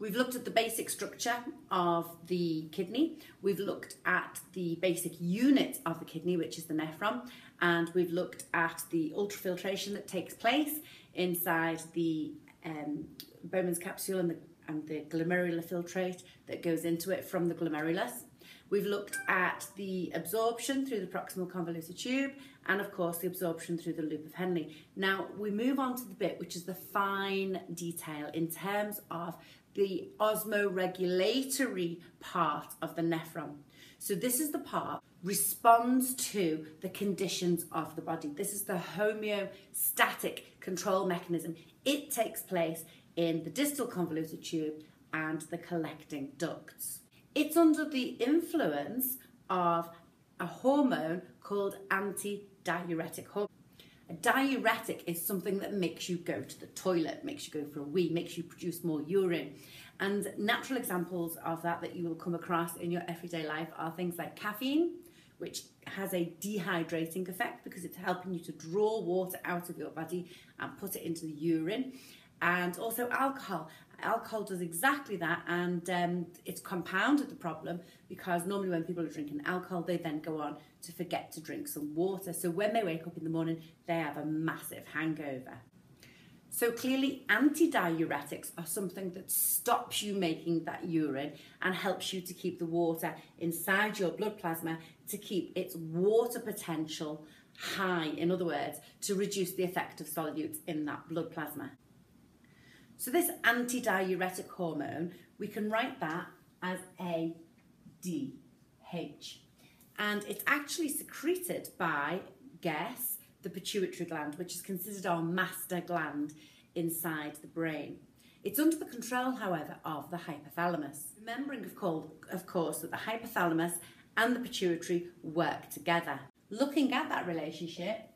We've looked at the basic structure of the kidney. We've looked at the basic unit of the kidney, which is the nephron, and we've looked at the ultrafiltration that takes place inside the um, Bowman's capsule and the, and the glomerular filtrate that goes into it from the glomerulus. We've looked at the absorption through the proximal convoluted tube and of course the absorption through the loop of Henle. Now we move on to the bit which is the fine detail in terms of the osmoregulatory part of the nephron. So this is the part responds to the conditions of the body. This is the homeostatic control mechanism. It takes place in the distal convoluted tube and the collecting ducts. It's under the influence of a hormone called antidiuretic hormone. A diuretic is something that makes you go to the toilet, makes you go for a wee, makes you produce more urine. And natural examples of that that you will come across in your everyday life are things like caffeine, which has a dehydrating effect because it's helping you to draw water out of your body and put it into the urine. And also alcohol alcohol does exactly that and um, it's compounded the problem because normally when people are drinking alcohol they then go on to forget to drink some water. So when they wake up in the morning they have a massive hangover. So clearly antidiuretics are something that stops you making that urine and helps you to keep the water inside your blood plasma to keep its water potential high. In other words to reduce the effect of solutes in that blood plasma so this antidiuretic hormone, we can write that as ADH. And it's actually secreted by, guess, the pituitary gland, which is considered our master gland inside the brain. It's under the control, however, of the hypothalamus. Remembering, of course, that the hypothalamus and the pituitary work together. Looking at that relationship,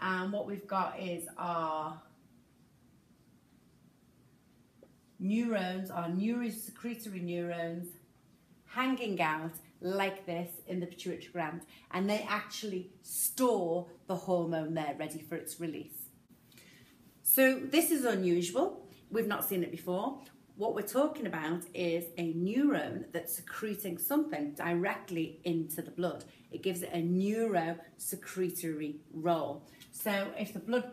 And what we've got is our neurons, our neurosecretory neurons, hanging out like this in the pituitary gland. And they actually store the hormone there ready for its release. So this is unusual. We've not seen it before. What we're talking about is a neuron that's secreting something directly into the blood. It gives it a neurosecretory role. So if the blood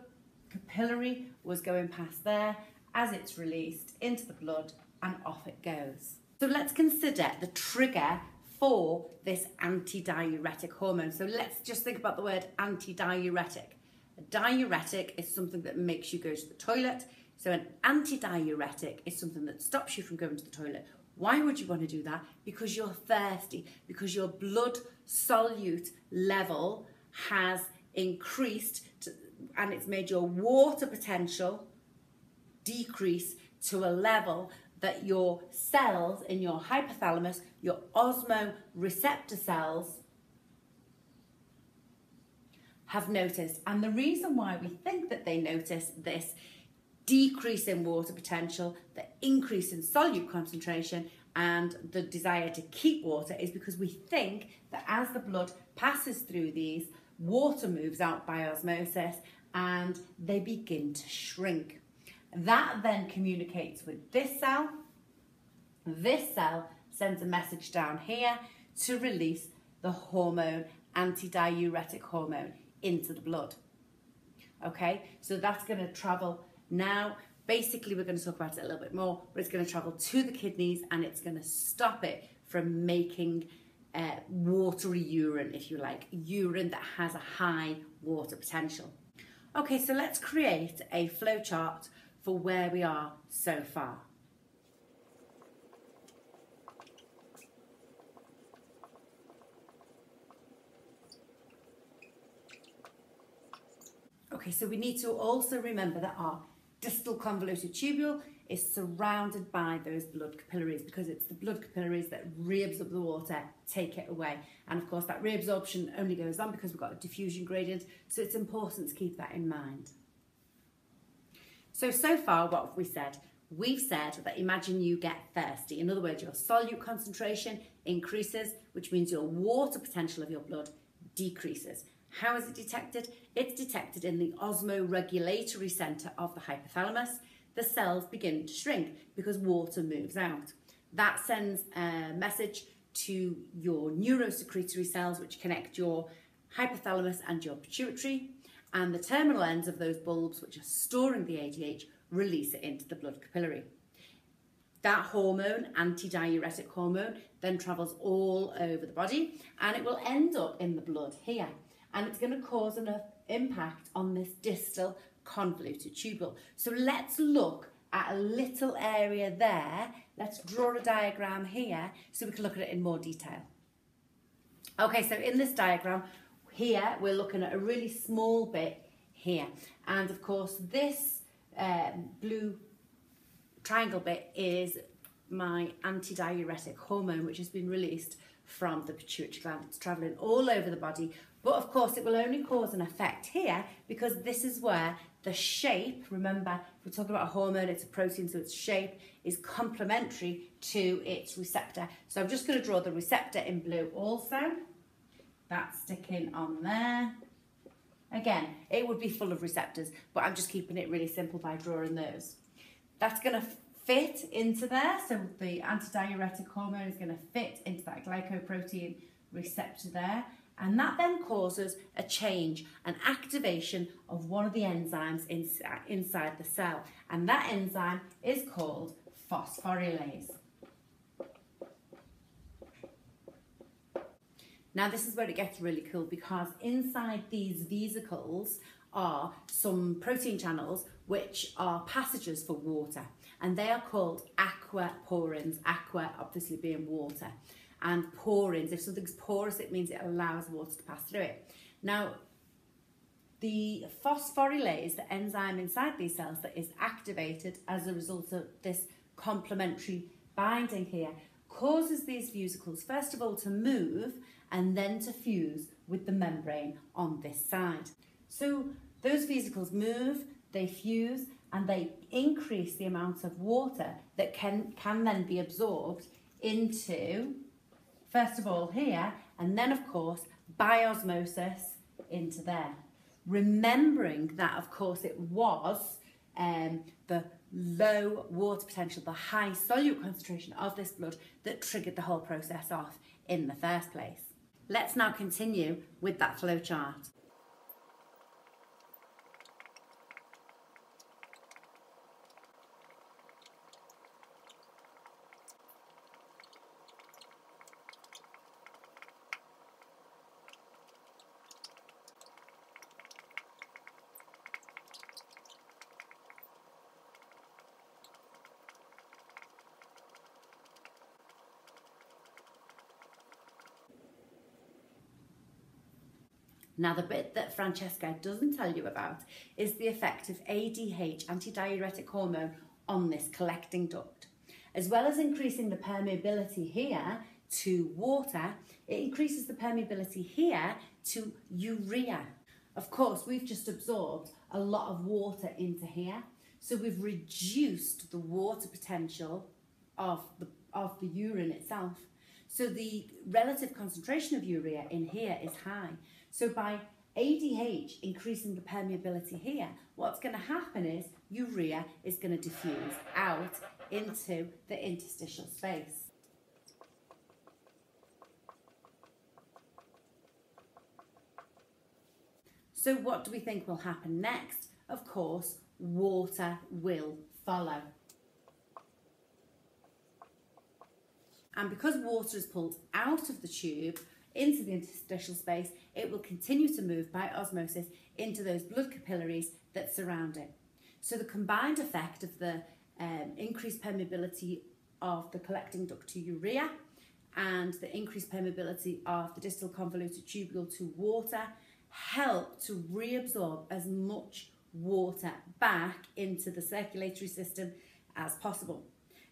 capillary was going past there, as it's released into the blood and off it goes. So let's consider the trigger for this antidiuretic hormone. So let's just think about the word antidiuretic. A diuretic is something that makes you go to the toilet. So an antidiuretic is something that stops you from going to the toilet. Why would you want to do that? Because you're thirsty, because your blood solute level has increased to, and it's made your water potential decrease to a level that your cells in your hypothalamus, your osmoreceptor cells, have noticed. And the reason why we think that they notice this decrease in water potential, the increase in solute concentration, and the desire to keep water is because we think that as the blood passes through these, water moves out by osmosis and they begin to shrink. That then communicates with this cell. This cell sends a message down here to release the hormone, antidiuretic hormone, into the blood. Okay, so that's going to travel now, basically, we're going to talk about it a little bit more, but it's going to travel to the kidneys and it's going to stop it from making uh, watery urine, if you like, urine that has a high water potential. Okay, so let's create a flowchart for where we are so far. Okay, so we need to also remember that our distal convoluted tubule is surrounded by those blood capillaries because it's the blood capillaries that reabsorb the water, take it away. And of course that reabsorption only goes on because we've got a diffusion gradient, so it's important to keep that in mind. So, so far what have we said? We've said that imagine you get thirsty. In other words, your solute concentration increases, which means your water potential of your blood decreases. How is it detected? It's detected in the osmoregulatory centre of the hypothalamus. The cells begin to shrink because water moves out. That sends a message to your neurosecretory cells, which connect your hypothalamus and your pituitary. And the terminal ends of those bulbs, which are storing the ADH, release it into the blood capillary. That hormone, antidiuretic hormone, then travels all over the body and it will end up in the blood here. And it's going to cause an impact on this distal convoluted tubule. So let's look at a little area there. Let's draw a diagram here so we can look at it in more detail. Okay, so in this diagram, here we're looking at a really small bit here. And of course, this um, blue triangle bit is my antidiuretic hormone, which has been released from the pituitary gland. It's travelling all over the body, but of course it will only cause an effect here because this is where the shape, remember, if we're talking about a hormone, it's a protein, so its shape is complementary to its receptor. So I'm just going to draw the receptor in blue also. That's sticking on there. Again, it would be full of receptors, but I'm just keeping it really simple by drawing those. That's going to fit into there, so the antidiuretic hormone is going to fit into that glycoprotein receptor there, and that then causes a change, an activation of one of the enzymes inside the cell, and that enzyme is called phosphorylase. Now this is where it gets really cool because inside these vesicles are some protein channels which are passages for water and they are called aqua aquaporins, aqua obviously being water and porins. If something's porous it means it allows water to pass through it. Now the phosphorylase, the enzyme inside these cells that is activated as a result of this complementary binding here, causes these vesicles first of all to move and then to fuse with the membrane on this side. So those vesicles move, they fuse, and they increase the amount of water that can, can then be absorbed into, first of all here, and then of course by osmosis into there. Remembering that of course it was um, the low water potential, the high solute concentration of this blood that triggered the whole process off in the first place. Let's now continue with that flow Now, the bit that Francesca doesn't tell you about is the effect of ADH, antidiuretic hormone, on this collecting duct. As well as increasing the permeability here to water, it increases the permeability here to urea. Of course, we've just absorbed a lot of water into here, so we've reduced the water potential of the, of the urine itself. So the relative concentration of urea in here is high. So by ADH increasing the permeability here, what's going to happen is urea is going to diffuse out into the interstitial space. So what do we think will happen next? Of course, water will follow. And because water is pulled out of the tube, into the interstitial space, it will continue to move by osmosis into those blood capillaries that surround it. So the combined effect of the um, increased permeability of the collecting duct to urea and the increased permeability of the distal convoluted tubule to water help to reabsorb as much water back into the circulatory system as possible.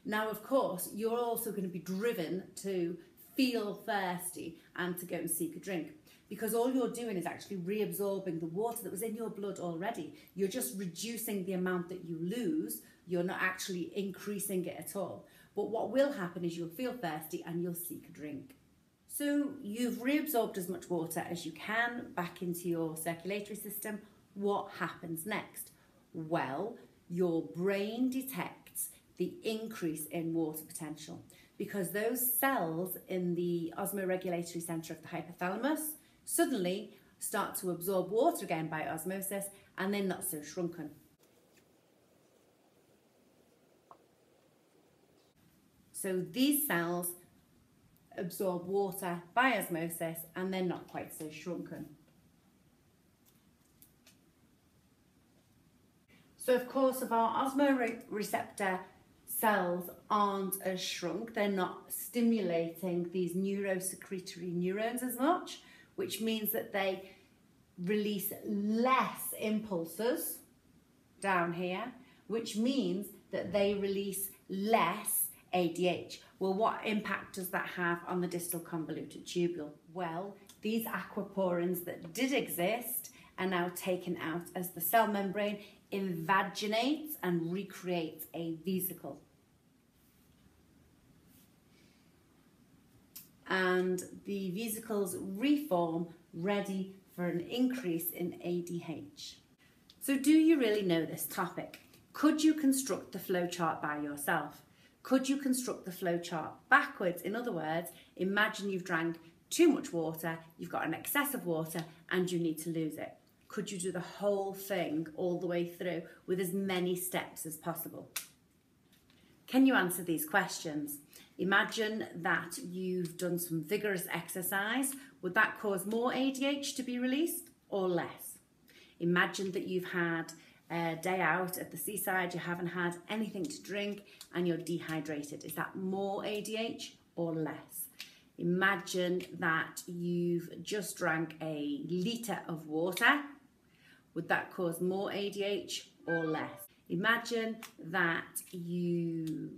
Now, of course, you're also going to be driven to feel thirsty and to go and seek a drink. Because all you're doing is actually reabsorbing the water that was in your blood already. You're just reducing the amount that you lose. You're not actually increasing it at all. But what will happen is you'll feel thirsty and you'll seek a drink. So you've reabsorbed as much water as you can back into your circulatory system. What happens next? Well, your brain detects the increase in water potential because those cells in the osmoregulatory centre of the hypothalamus suddenly start to absorb water again by osmosis and they're not so shrunken. So these cells absorb water by osmosis and they're not quite so shrunken. So of course if our osmoreceptor cells aren't as shrunk, they're not stimulating these neurosecretory neurons as much, which means that they release less impulses down here, which means that they release less ADH. Well, what impact does that have on the distal convoluted tubule? Well, these aquaporins that did exist are now taken out as the cell membrane invaginates and recreates a vesicle. And the vesicles reform ready for an increase in ADH. So do you really know this topic? Could you construct the flowchart by yourself? Could you construct the flowchart backwards? In other words, imagine you've drank too much water, you've got an excess of water, and you need to lose it. Could you do the whole thing all the way through with as many steps as possible? Can you answer these questions? Imagine that you've done some vigorous exercise. Would that cause more ADH to be released or less? Imagine that you've had a day out at the seaside, you haven't had anything to drink and you're dehydrated. Is that more ADH or less? Imagine that you've just drank a litre of water. Would that cause more ADH or less? Imagine that you